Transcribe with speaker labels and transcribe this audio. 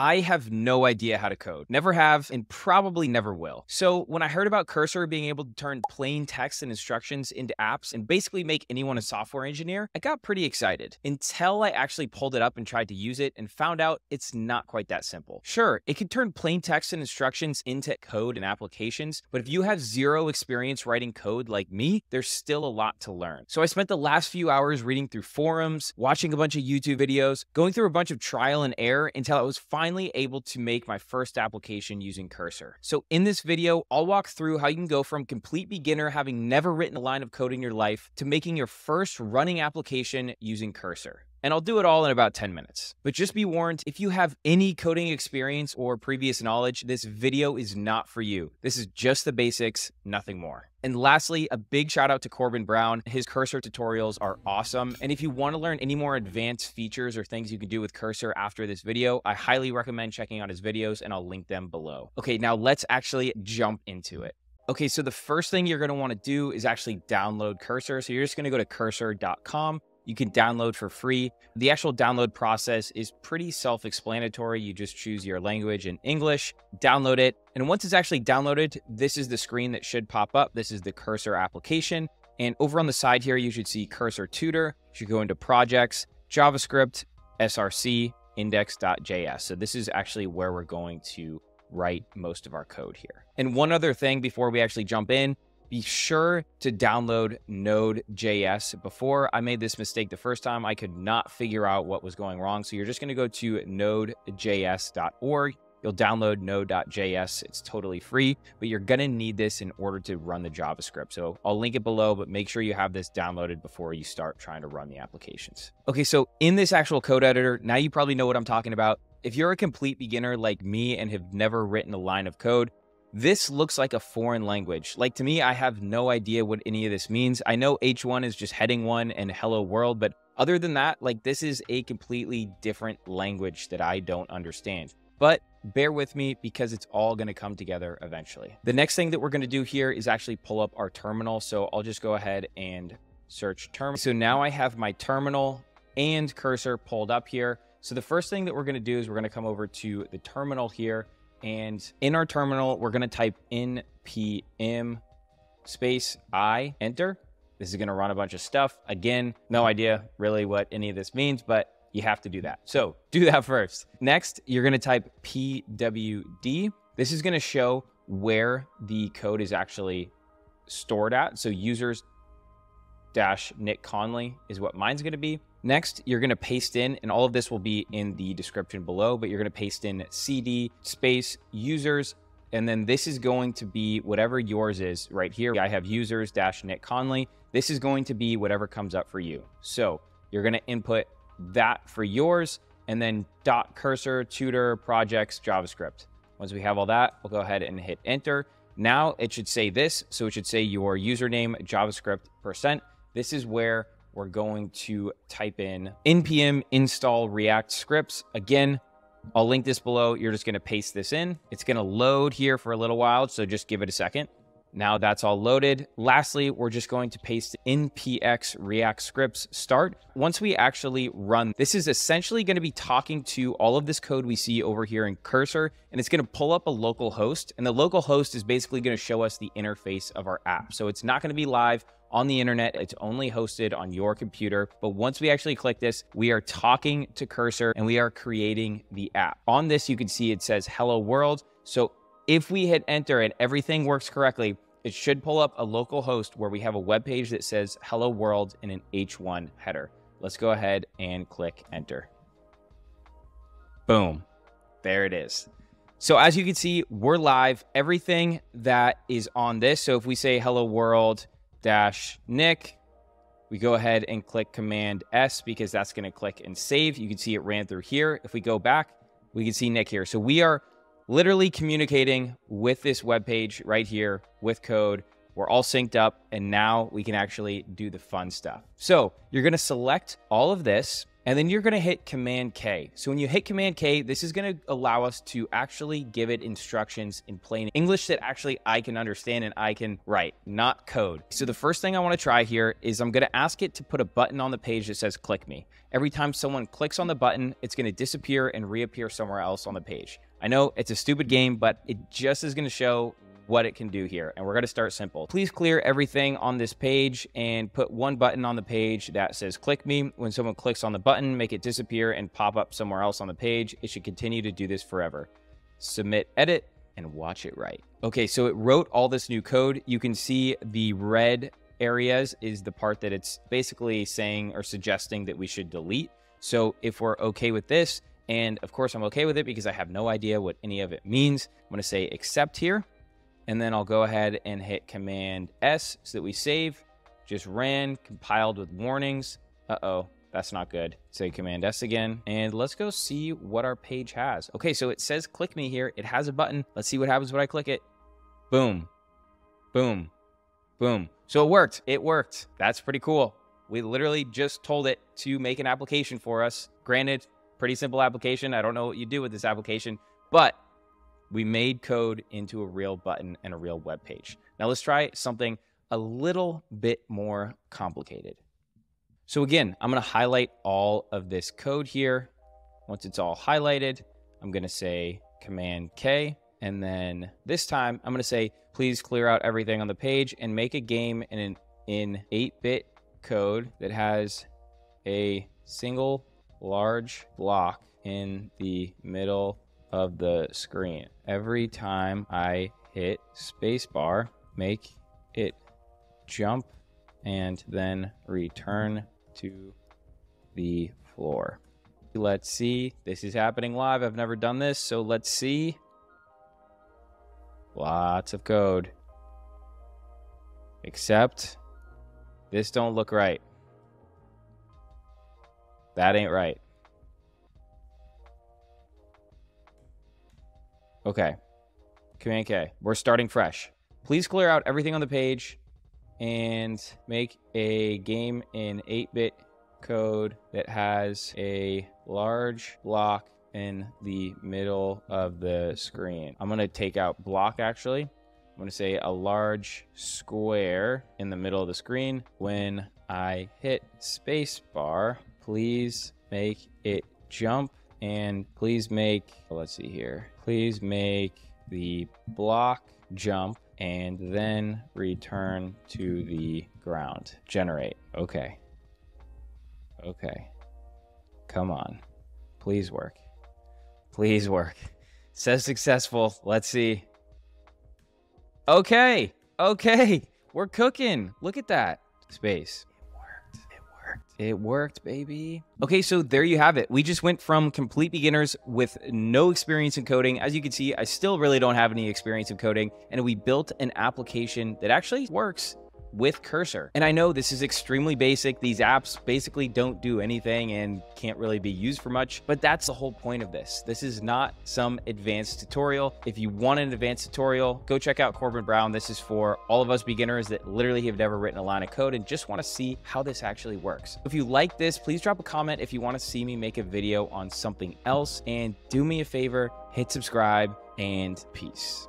Speaker 1: I have no idea how to code. Never have and probably never will. So when I heard about Cursor being able to turn plain text and instructions into apps and basically make anyone a software engineer, I got pretty excited until I actually pulled it up and tried to use it and found out it's not quite that simple. Sure, it can turn plain text and instructions into code and applications, but if you have zero experience writing code like me, there's still a lot to learn. So I spent the last few hours reading through forums, watching a bunch of YouTube videos, going through a bunch of trial and error until I was finally finally able to make my first application using Cursor. So in this video, I'll walk through how you can go from complete beginner having never written a line of code in your life to making your first running application using Cursor and I'll do it all in about 10 minutes. But just be warned, if you have any coding experience or previous knowledge, this video is not for you. This is just the basics, nothing more. And lastly, a big shout out to Corbin Brown. His cursor tutorials are awesome. And if you want to learn any more advanced features or things you can do with cursor after this video, I highly recommend checking out his videos and I'll link them below. Okay, now let's actually jump into it. Okay, so the first thing you're going to want to do is actually download Cursor. So you're just going to go to cursor.com you can download for free. The actual download process is pretty self explanatory. You just choose your language in English, download it. And once it's actually downloaded, this is the screen that should pop up. This is the cursor application. And over on the side here, you should see cursor tutor. You should go into projects, JavaScript, SRC, index.js. So this is actually where we're going to write most of our code here. And one other thing before we actually jump in, be sure to download Node.js. Before I made this mistake the first time, I could not figure out what was going wrong. So you're just going to go to nodejs.org. You'll download node.js. It's totally free, but you're going to need this in order to run the JavaScript. So I'll link it below, but make sure you have this downloaded before you start trying to run the applications. Okay, so in this actual code editor, now you probably know what I'm talking about. If you're a complete beginner like me and have never written a line of code, this looks like a foreign language. Like to me, I have no idea what any of this means. I know H1 is just heading one and hello world, but other than that, like this is a completely different language that I don't understand. But bear with me because it's all going to come together eventually. The next thing that we're going to do here is actually pull up our terminal. So I'll just go ahead and search terminal. So now I have my terminal and cursor pulled up here. So the first thing that we're going to do is we're going to come over to the terminal here and in our terminal, we're going to type npm space i enter. This is going to run a bunch of stuff. Again, no idea really what any of this means, but you have to do that. So do that first. Next, you're going to type pwd. This is going to show where the code is actually stored at. So users dash Nic Conley is what mine's going to be. Next, you're going to paste in, and all of this will be in the description below, but you're going to paste in cd space users. And then this is going to be whatever yours is right here. I have users dash Nic Conley. This is going to be whatever comes up for you. So you're going to input that for yours and then dot cursor tutor projects JavaScript. Once we have all that, we'll go ahead and hit enter. Now it should say this. So it should say your username JavaScript percent. This is where we're going to type in npm install react scripts. Again, I'll link this below. You're just going to paste this in. It's going to load here for a little while, so just give it a second. Now that's all loaded. Lastly, we're just going to paste npx react scripts start. Once we actually run, this is essentially going to be talking to all of this code we see over here in cursor, and it's going to pull up a local host. And the local host is basically going to show us the interface of our app. So it's not going to be live on the internet. It's only hosted on your computer. But once we actually click this, we are talking to Cursor and we are creating the app. On this, you can see it says hello world. So if we hit enter and everything works correctly, it should pull up a local host where we have a web page that says hello world in an H1 header. Let's go ahead and click enter. Boom. There it is. So as you can see, we're live. Everything that is on this. So if we say hello world, dash Nic. We go ahead and click Command S because that's going to click and save. You can see it ran through here. If we go back, we can see Nic here. So we are literally communicating with this web page right here with code. We're all synced up, and now we can actually do the fun stuff. So you're going to select all of this, and then you're going to hit Command K. So when you hit Command K, this is going to allow us to actually give it instructions in plain English that actually I can understand and I can write, not code. So the first thing I want to try here is I'm going to ask it to put a button on the page that says click me. Every time someone clicks on the button, it's going to disappear and reappear somewhere else on the page. I know it's a stupid game, but it just is going to show what it can do here. And we're going to start simple. Please clear everything on this page and put one button on the page that says click me. When someone clicks on the button, make it disappear and pop up somewhere else on the page. It should continue to do this forever. Submit edit and watch it write. Okay, so it wrote all this new code. You can see the red areas is the part that it's basically saying or suggesting that we should delete. So if we're okay with this, and of course I'm okay with it because I have no idea what any of it means, I'm gonna say accept here and then I'll go ahead and hit Command S so that we save. Just ran, compiled with warnings. Uh-oh, that's not good. Say Command S again, and let's go see what our page has. Okay, so it says click me here. It has a button. Let's see what happens when I click it. Boom, boom, boom. So it worked. It worked. That's pretty cool. We literally just told it to make an application for us. Granted, pretty simple application. I don't know what you do with this application, but we made code into a real button and a real web page. Now let's try something a little bit more complicated. So again, I'm going to highlight all of this code here. Once it's all highlighted, I'm going to say Command K. And then this time, I'm going to say, please clear out everything on the page and make a game in an in 8-bit code that has a single large block in the middle of the screen. Every time I hit spacebar, make it jump and then return to the floor. Let's see. This is happening live. I've never done this, so let's see. Lots of code. Except this don't look right. That ain't right. Okay. Command K. We're starting fresh. Please clear out everything on the page and make a game in 8-bit code that has a large block in the middle of the screen. I'm going to take out block actually. I'm going to say a large square in the middle of the screen. When I hit spacebar, please make it jump and please make, let's see here, please make the block jump and then return to the ground. Generate. Okay. Okay. Come on. Please work. Please work. Says successful. Let's see. Okay. Okay. We're cooking. Look at that. Space. It worked, baby. Okay, so there you have it. We just went from complete beginners with no experience in coding. As you can see, I still really don't have any experience in coding, and we built an application that actually works with Cursor. And I know this is extremely basic. These apps basically don't do anything and can't really be used for much, but that's the whole point of this. This is not some advanced tutorial. If you want an advanced tutorial, go check out Corbin Brown. This is for all of us beginners that literally have never written a line of code and just want to see how this actually works. If you like this, please drop a comment if you want to see me make a video on something else and do me a favor, hit subscribe and peace.